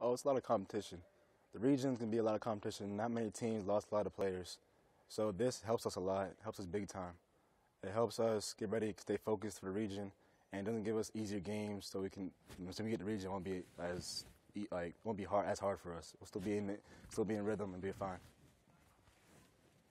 Oh, it's a lot of competition. The region's gonna be a lot of competition. Not many teams lost a lot of players, so this helps us a lot. Helps us big time. It helps us get ready, stay focused for the region, and doesn't give us easier games. So we can, so we get the region, it won't be as like won't be hard as hard for us. We'll still be in it, still be in rhythm, and be fine.